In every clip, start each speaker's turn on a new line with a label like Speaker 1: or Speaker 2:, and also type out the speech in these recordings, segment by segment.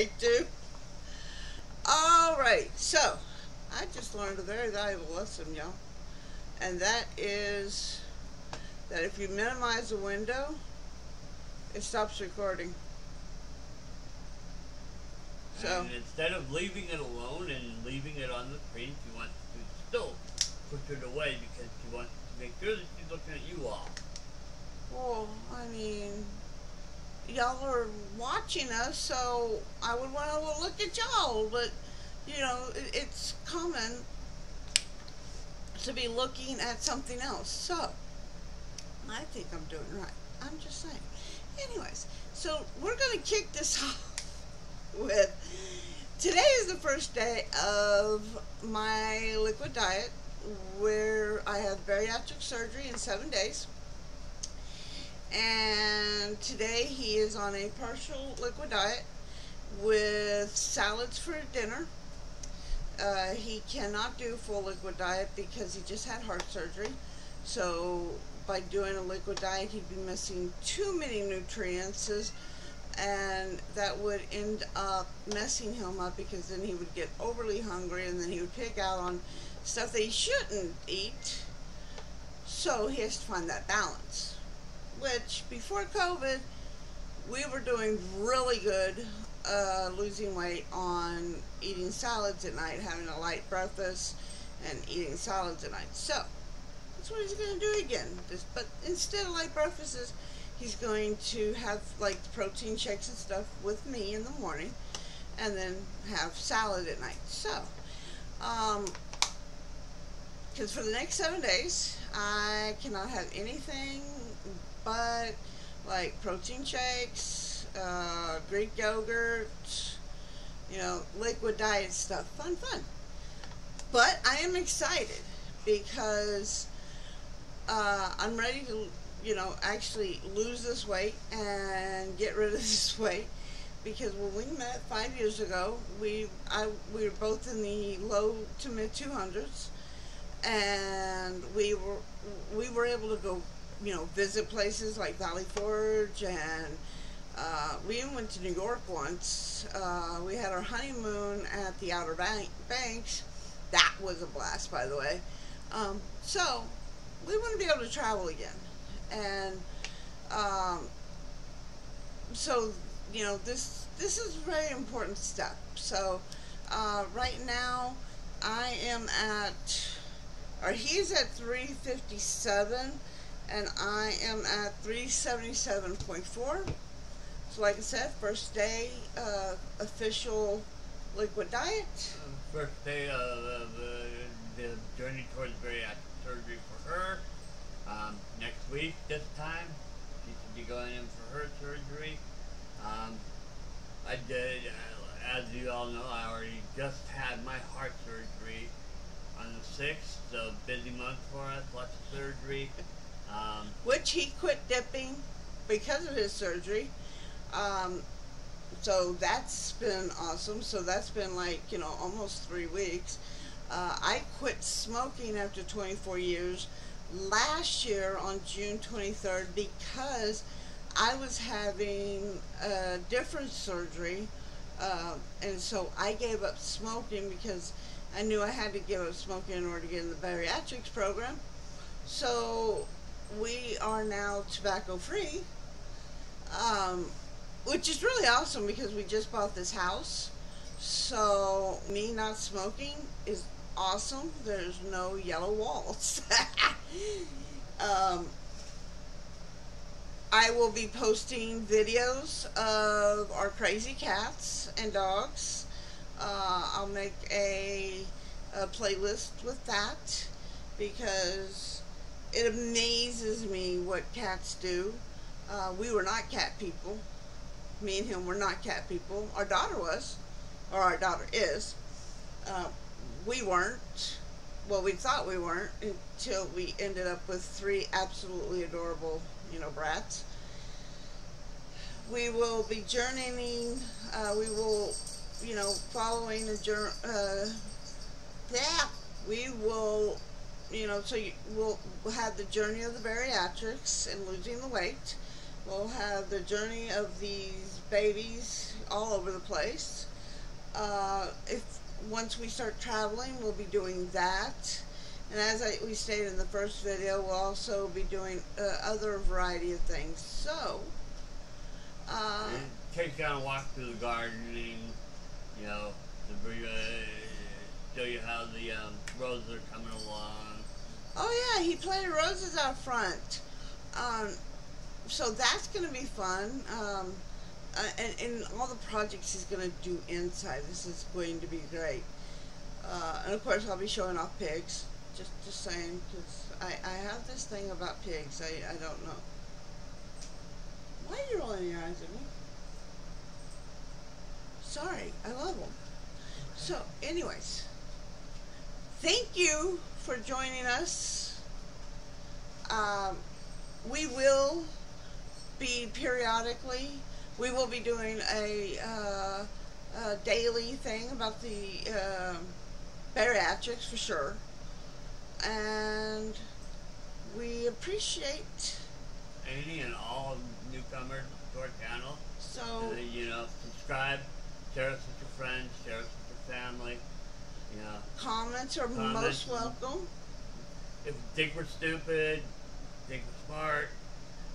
Speaker 1: take two. All right, so I just learned a very valuable lesson, y'all. And that is that if you minimize the window, it stops recording. So,
Speaker 2: And instead of leaving it alone and leaving it on the screen, she wants to still push it away because she wants to make sure that she's looking at you all.
Speaker 1: well, I mean, y'all are watching us, so I would want to look at y'all, but, you know, it, it's common to be looking at something else. So, I think I'm doing right. I'm just saying. Anyways, so we're to kick this off with today is the first day of my liquid diet where I have bariatric surgery in seven days. And today he is on a partial liquid diet with salads for dinner. Uh, he cannot do full liquid diet because he just had heart surgery. So by doing a liquid diet, he'd be missing too many nutrients and that would end up messing him up because then he would get overly hungry and then he would pick out on stuff that he shouldn't eat. So he has to find that balance. Which before COVID, we were doing really good uh, losing weight on eating salads at night, having a light breakfast, and eating salads at night. So that's what he's going to do again. This, but instead of light breakfasts, he's going to have like protein shakes and stuff with me in the morning, and then have salad at night. So, um, because for the next seven days, I cannot have anything but like protein shakes, uh, Greek yogurt, you know, liquid diet stuff. Fun, fun. But I am excited because uh, I'm ready to, you know, actually lose this weight and get rid of this weight. Because when we met five years ago, we I we were both in the low to mid 200s, and we were we were able to go, you know, visit places like Valley Forge, and uh, we even went to New York once. Uh, we had our honeymoon at the Outer Bank, Banks. That was a blast, by the way. Um, so we want to be able to travel again, and um, so you know this this is a very important step. So uh, right now I am at or he's at 357 and I am at 377.4 so like I said first day uh, official liquid diet
Speaker 2: Um, First day of uh, the, the journey towards bariatric surgery for her. Um, next week, this time, she should be going in for her surgery. Um, I did, uh, as you all know, I already just had my heart surgery on the 6th, so busy month for us, lots of surgery. Um,
Speaker 1: which he quit dipping because of his surgery. Um, so that's been awesome. So that's been like you know almost three weeks. Uh, I quit smoking after 24 years. Last year on June 23rd because I was having a different surgery, uh, and so I gave up smoking because I knew I had to give up smoking in order to get in the bariatrics program. So we are now tobacco free, um, which is really awesome because we just bought this house. So me not smoking is awesome. There's no yellow walls. um, I will be posting videos of our crazy cats and dogs. Uh, I'll make a, a playlist with that because it amazes me what cats do. Uh, we were not cat people. Me and him were not cat people. Our daughter was, or our daughter is. Uh, we weren't. Well, we thought we weren't until we ended up with three absolutely adorable, you know, brats. We will be journeying. Uh, we will, you know, following a journey. Uh, yeah, we will, you know, so you, we'll have the journey of the bariatrics and losing the weight, We'll have the journey of these babies all over the place. Uh, if once we start traveling, we'll be doing that. And as I, we stated in the first video, we'll also be doing uh, other variety of things. So, uh,
Speaker 2: And take on a walk through the gardening, you know, uh, show you how the um, roses are coming along.
Speaker 1: Oh yeah, he planted roses out front. Um, so that's going to be fun. Um, uh, and, and all the projects he's going to do inside. This is going to be great. Uh, and of course, I'll be showing off pigs. Just, just saying, because I, I have this thing about pigs. I, I don't know. Why are you rolling your eyes at me? Sorry, I love them. So, anyways, thank you for joining us. Um, we will be periodically. We will be doing a, uh, a daily thing about the um bariatrics for sure, and we appreciate.
Speaker 2: Any and all newcomers to our channel,
Speaker 1: So
Speaker 2: uh, you know, subscribe, share us with your friends, share us with your family. You know,
Speaker 1: comments are
Speaker 2: Comments.
Speaker 1: most welcome.
Speaker 2: if you think we're stupid, think we're smart,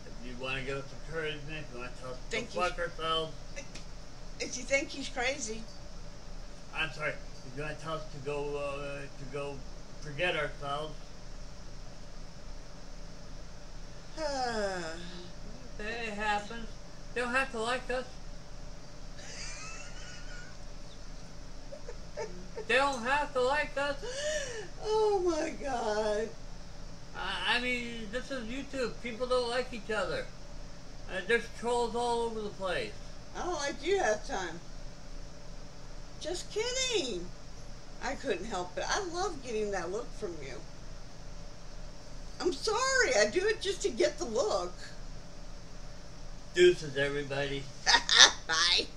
Speaker 2: if you want to give us encouragement, if you want to tell us to
Speaker 1: Think
Speaker 2: go
Speaker 1: you
Speaker 2: fuck ourselves,
Speaker 1: If you think he's crazy,
Speaker 2: I'm sorry, if you want to tell us to go, uh, to go forget ourselves, it happens. They don't have to like us. They don't have to like us.
Speaker 1: oh my god.
Speaker 2: I I mean, this is YouTube. People don't like each other. Uh, there's trolls all over the place.
Speaker 1: I don't like you half time. Just kidding. I couldn't help it. I love getting that look from you. I'm sorry. I do it just to get the look.
Speaker 2: Deuces, everybody.
Speaker 1: Bye.